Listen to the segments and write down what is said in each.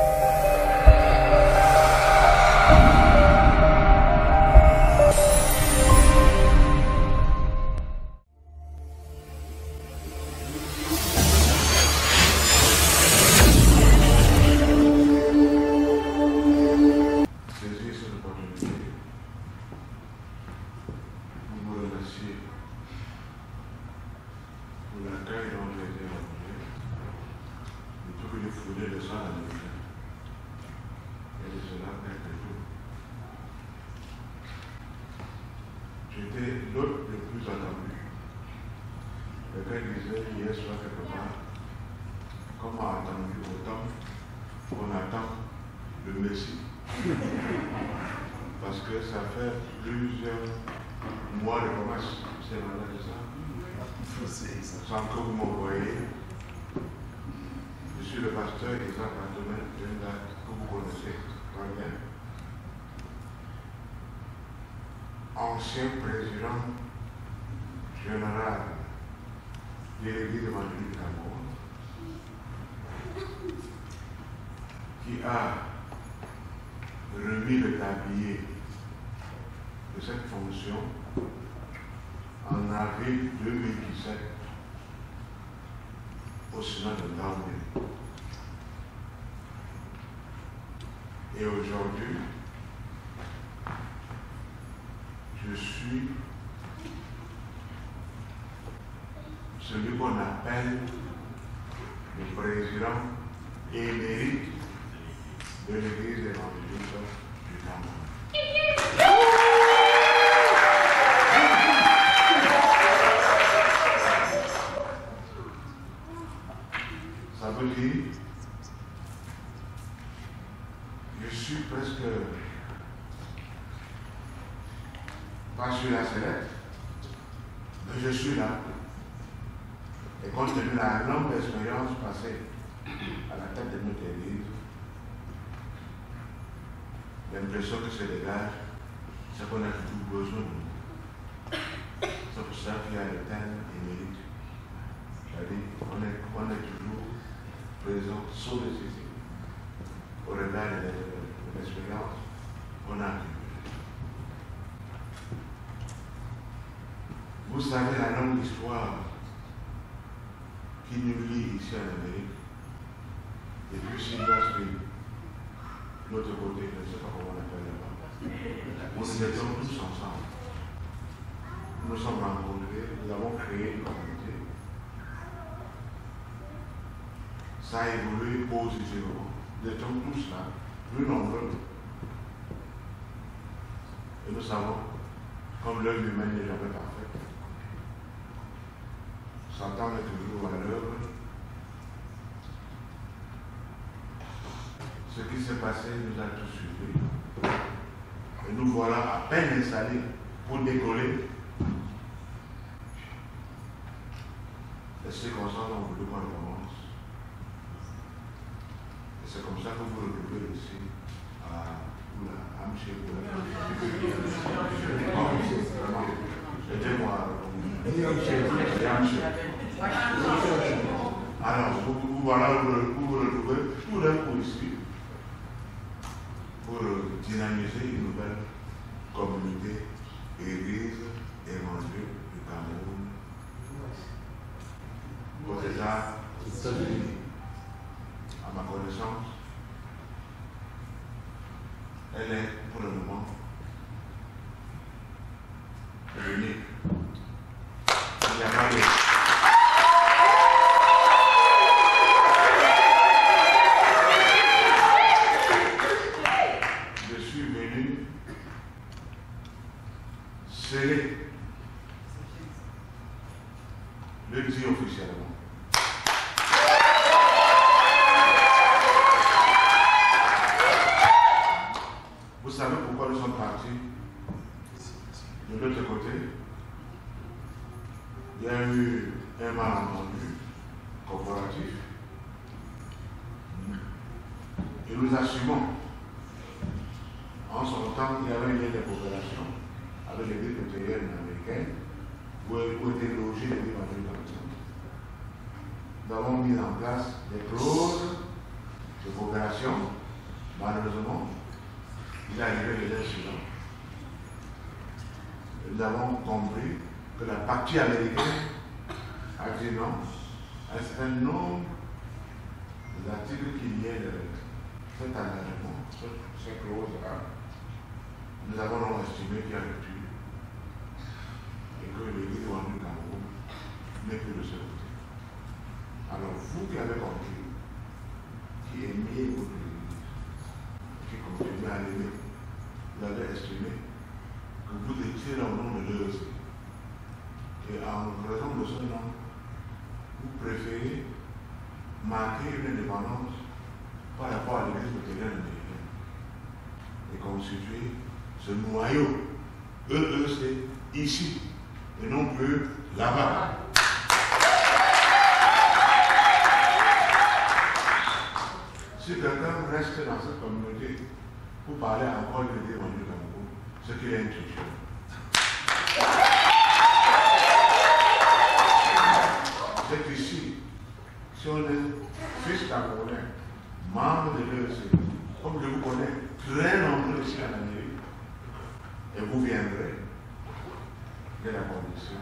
you J'étais l'autre le plus attendu. Quelqu'un disait hier soir quelque part, comment attendu autant qu'on attend le Messie parce que ça fait plusieurs mois de promesses. C'est que ça? Sans que vous m'envoyez. Je suis le pasteur Isaac Antonin que vous connaissez très bien. Ancien président général de l'Église Cameroun, qui a remis le tablier de cette fonction en avril 2017 au Sénat de Gambie. Et aujourd'hui, celui qu'on appelle le président émérite de l'Église évangélique du Cameroun. Ça veut dire, je suis presque pas sur la sellette, mais je suis là. Et compte tenu de la longue expérience passée à la tête de notre Église, l'impression que se dégage, c'est qu'on a toujours besoin de nous. C'est pour ça qu'il y a le thème émérite. C'est-à-dire qu'on est, on est toujours présent sous les au regard de l'expérience qu'on a. Vous savez la longue histoire qui nous lie ici en Amérique, depuis Silver Street, l'autre côté, je ne sais pas comment on appelle là-bas. Nous étions tous ensemble. Nous sommes rencontrés, nous avons créé une communauté. Ça a évolué positivement. Nous étions tous là, plus nombreux. Et nous savons, comme l'œuvre humaine n'est jamais parfaite, Satan est toujours à l'œuvre. Ce qui s'est passé nous a tous suivis. Et nous voilà à peine installés pour décoller. Les circonstances ont voulu qu'on recommence. Et c'est comme ça que vous retrouvez ici à Oula, à M. C'était moi. Alors, vous, voilà vous vous retrouvez tout d'un coup ici pour dynamiser une nouvelle communauté, église évangélique du Cameroun, aux États-Unis. À ma connaissance, elle est pour le moment unique. Il n'y a pas de... Je suis venu sceller le dire officiellement. Vous savez pourquoi nous sommes partis de l'autre côté? Il y a eu un malentendu corporatif. Et nous assumons. En son temps, il y avait une lien de coopération avec l'église luthérienne américaine où, où était logé l'église évangélique américaine. Nous avons mis en place des clauses de coopération, malheureusement, il est arrivé des incidents. Nous avons compris que la partie américaine a dit non à un certain nombre l'article qui liait cet engagement, cette clause-là, nous avons estimé qu'il y a rupture et que l'Église du Cameroun n'est plus de ce côté. Alors, vous qui avez compris, qui aimez votre Église, qui continuez à l'aimer, vous avez estimé que vous étiez au nom de Dieu. Et en raison de ce nom, vous préférez marquer une indépendance par rapport à l'église luthérienne américaine et constituer ce noyau EEC ici et non plus là-bas. Si quelqu'un reste dans cette communauté parler encore de l'évangile Cameroun, ce qu'il est intuition. C'est ici si on est fils camerounais, membre de l'EEC, comme je vous connais très nombreux ici en Amérique, et vous viendrez de la condition.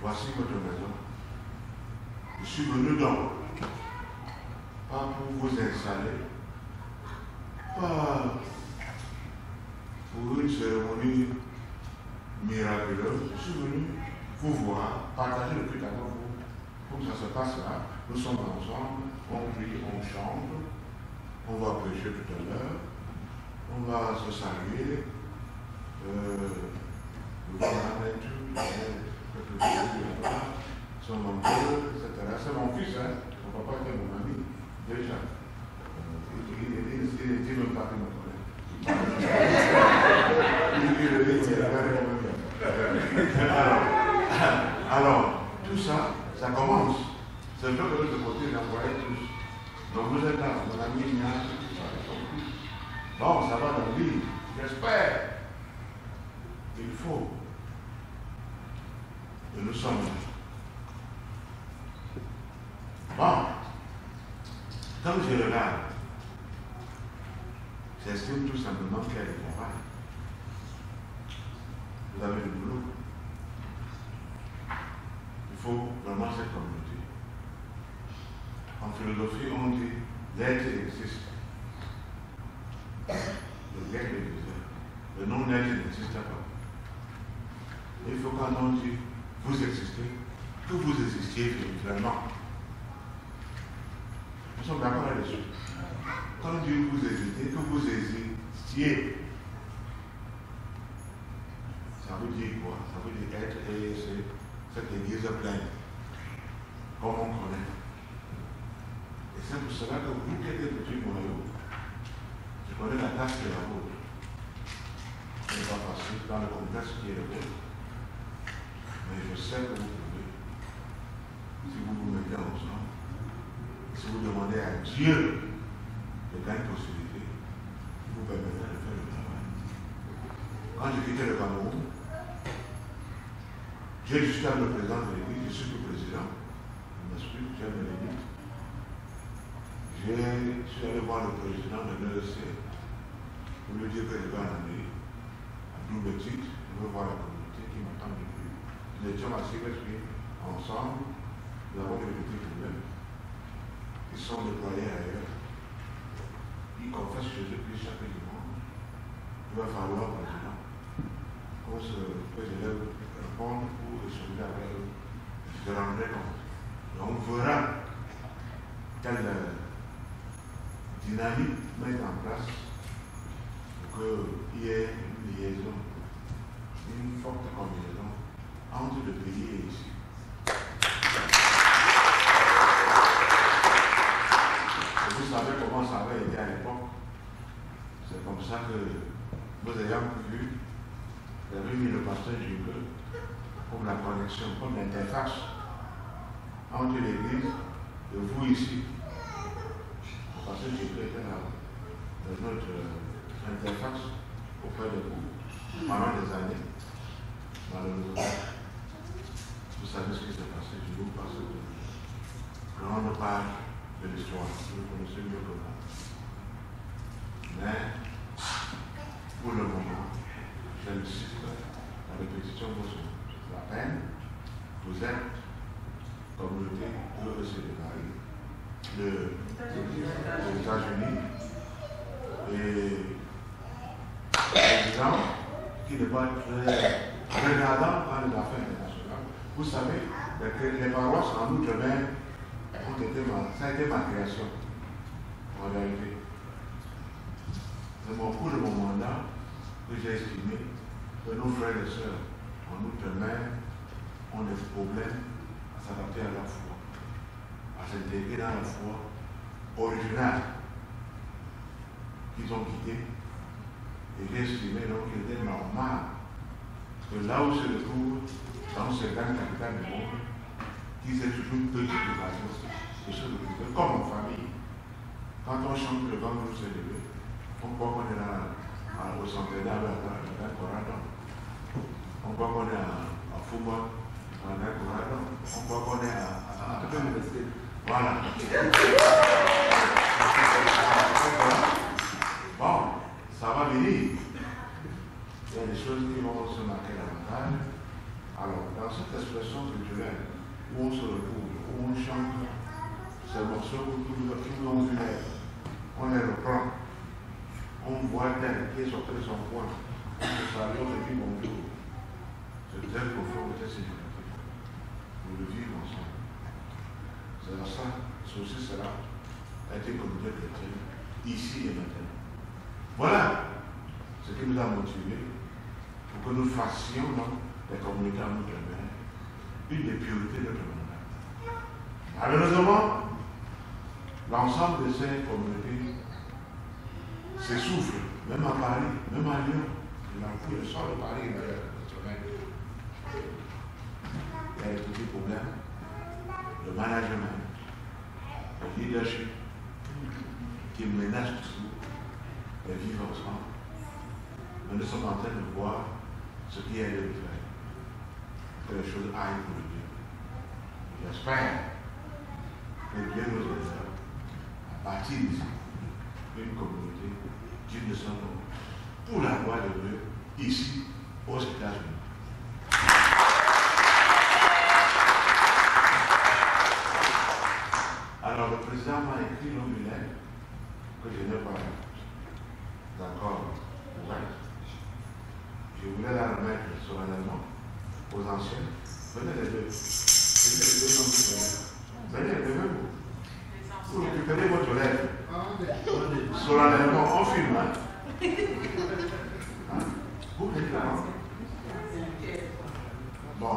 Voici votre maison. Je suis venu donc, pas pour vous installer, pour une cérémonie miraculeuse. Je suis venu vous voir, partager le culte avec vous comme ça se passe là. Nous sommes ensemble, on prie, on chante, on va prêcher tout à l'heure, on va se saluer, euh, le son oncle, etc. C'est mon fils, hein? Son papa était mon ami, déjà. Alors, alors, tout ça, ça commence. C'est vrai que de l'autre côté, il envoyé tous. Donc vous êtes là, mon ami Bon, ça va dans j'espère. Il faut. Et nous sommes là. Bon, quand je regarde, tout simplement a du travail. Vous avez du boulot. Il faut vraiment cette communauté. En philosophie, dit l'être existe. Le l'être existe. Le non-être n'existe pas. Il faut quand on dit vous existez, que vous existiez vraiment. Nous sommes d'accord là-dessus. Quand dit vous existez, que vous existiez. Ça veut dire quoi? Ça veut dire être et cette église pleine, comme on connaît. Et c'est pour cela que vous qui êtes des petits noyaux, je connais la tâche de la vôtre. Ce n'est pas dans le contexte qui est le vôtre. Mais je sais que vous pouvez. Si vous vous mettez ensemble, si vous demandez à Dieu de gagner possibilité, il vous permettra de faire le travail. Quand j'ai quitté le Cameroun, j'ai jusqu'à le président de l'Église, je suis le président. Je m'explique, j'aime l'Église. Je suis allé voir le président de l'EEC pour lui dire que je vais en à double titre, je veux voir la communauté qui m'attend depuis. Nous étions assis ensemble, nous avons des petits problèmes. Sont déployés ailleurs. Ils confessent Jésus-Christ chaque dimanche. Il va falloir, président, qu'on se, que je lève répondre ou échanger avec eux, je rendrai compte. On verra quelle dynamique mettre en place pour qu'il y ait une liaison, une forte combinaison entre le pays et ici. Et vous savez comment ça avait été à l'époque. C'est comme ça que vous ayant vu, vous avez mis le pasteur Gilles comme la connexion, comme l'interface entre l'Église et vous ici. Parce que Jésus était là, dans notre interface auprès de vous pendant des années. Malheureusement, vous savez ce qui s'est passé. Je vous passe de grande part de l'histoire. Vous le connaissez mieux que moi. Mais, pour le moment, j'insiste, la répétition vaut la peine. Vous êtes communauté de Paris, de, des États-Unis, et des gens qui ne pas très regardants dans les affaires internationales. Vous savez les paroisses en Outre-mer ont été ma, ça a été ma création, en réalité. C'est mon cours de mon mandat que j'ai estimé que nos frères et sœurs en Outre-mer ont des problèmes à s'adapter à leur foi, à s'intégrer dans la foi originale qu'ils ont quittée. Et estimé donc qu'il était normal que là où se retrouvent, dans ces grandes capitales du monde, qu'ils aient toujours petite occasion de se comme en famille. Quand on chante le vent nous se lever, on croit qu'on est là au centenaire de la. On croit qu'on est à, à Fouba, à. On Voilà. Bon, ça va venir. Il y a des choses qui vont se marquer. Alors, dans cette expression culturelle, où on se retrouve, où on chante ces morceaux qui nous ont vu on les reprend. On voit sorti son. C'est significatif. Nous le vivons ensemble. C'est ça, aussi cela a été chrétienne, ici et maintenant. Voilà ce qui nous a motivés pour que nous fassions donc, les communautés en outre-mer une des priorités de notre mandat. Malheureusement, l'ensemble de ces communautés s'essouffle, même à Paris, même à Lyon. Il le sol de Paris, a des petits problèmes. Le management, le leadership, qui menacent toujours les vivre ensemble. Nous sommes en train de voir ce qui est de faire. Que les choses aillent pour le Dieu. J'espère que Dieu nous aidera à bâtir une communauté digne de pour la gloire de Dieu ici aux États-Unis. Alors le président m'a écrit une lettre que je n'ai pas d'accord ouverte. Je voulais la remettre solennellement aux anciens. Venez les deux. Venez les deux hommes Venez, levez-vous. Vous récupérez votre lettre. Solennellement, on filme. Hein? Hein? Vous venez là. Bon,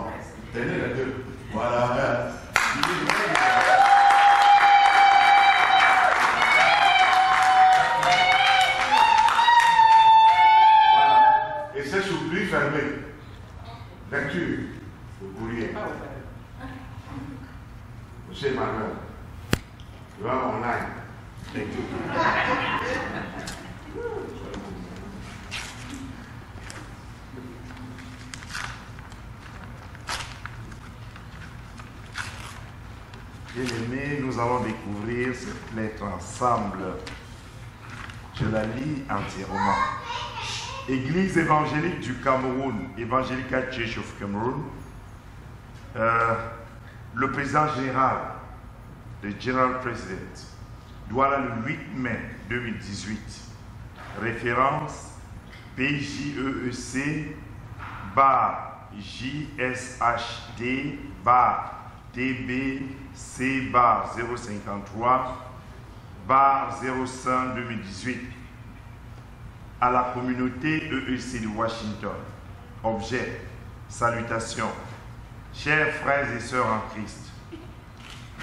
tenez les deux. Voilà. Bien-aimés, nous allons découvrir cette lettre ensemble. Je la lis entièrement. Église évangélique du Cameroun, Evangelical Church of Cameroon, euh, le président général, le General President, Douala le 8 mai 2018, référence PJEEC bar JSHD bar TBC bar 053 bar 05 2018 à la communauté EEC de Washington. Objet, salutation. Chers frères et sœurs en Christ,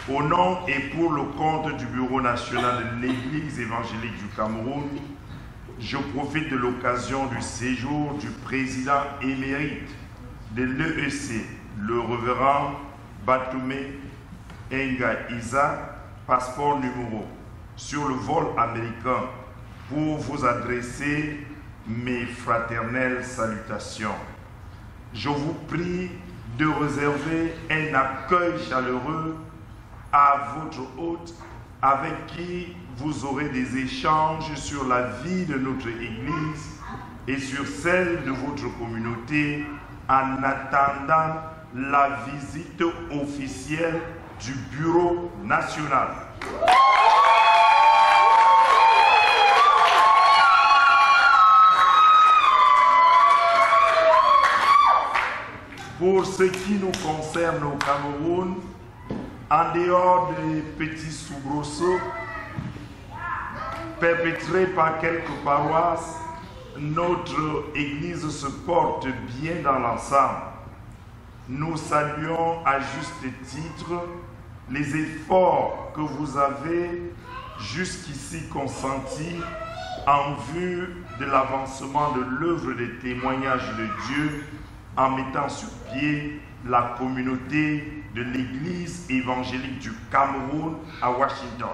au nom et pour le compte du Bureau national de l'Église évangélique du Cameroun, je profite de l'occasion du séjour du président émérite de l'EEC, le révérend Batoumé Enga Isa, passeport numéro, sur le vol américain pour vous adresser mes fraternelles salutations. Je vous prie de réserver un accueil chaleureux à votre hôte avec qui vous aurez des échanges sur la vie de notre Église et sur celle de votre communauté en attendant la visite officielle du Bureau national. Pour ce qui nous concerne au Cameroun, en dehors des petits soubresauts perpétrés par quelques paroisses, notre Église se porte bien dans l'ensemble. Nous saluons à juste titre les efforts que vous avez jusqu'ici consentis en vue de l'avancement de l'œuvre des témoignages de Dieu en mettant sur pied la communauté de l'Église évangélique du Cameroun à Washington.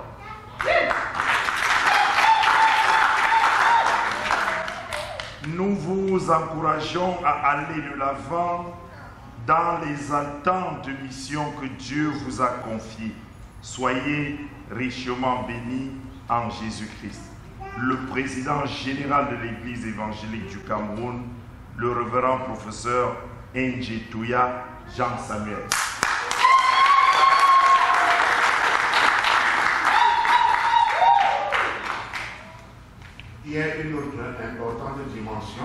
Nous vous encourageons à aller de l'avant dans les attentes de mission que Dieu vous a confiées. Soyez richement bénis en Jésus-Christ. Le président général de l'Église évangélique du Cameroun, le révérend professeur Touya Jean-Samuel. Il y a une autre importante dimension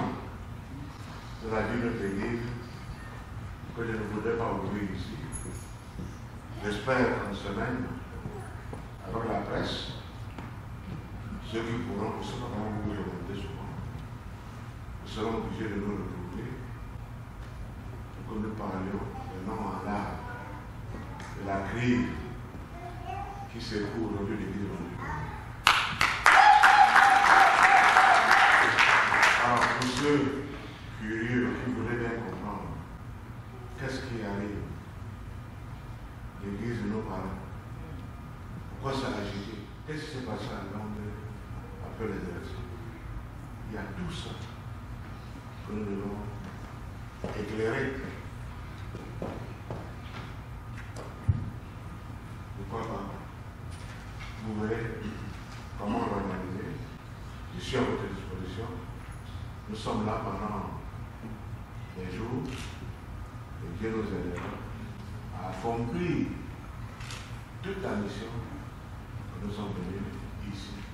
de la vie de notre Église que je ne voudrais pas oublier ici. J'espère qu'en semaine, avec la presse, ceux qui pourront, pour ce moment, vous le souvent, nous serons obligés de nous retrouver pour que nous parlions de nom en l'art de la crise qui secoue aujourd'hui l'Église de Alors, pour ceux curieux qui voudraient bien comprendre qu'est-ce qui arrive, l'Église de nos parents, pourquoi ça a agité, qu'est-ce qui s'est passé à Londres après les élections, il y a tout ça que nous devons éclairer. Pourquoi pas Vous verrez comment l'organiser. Je suis à votre disposition. Nous sommes là pendant des jours Dieu nous aidera à accomplir toute la mission que nous sommes venus ici.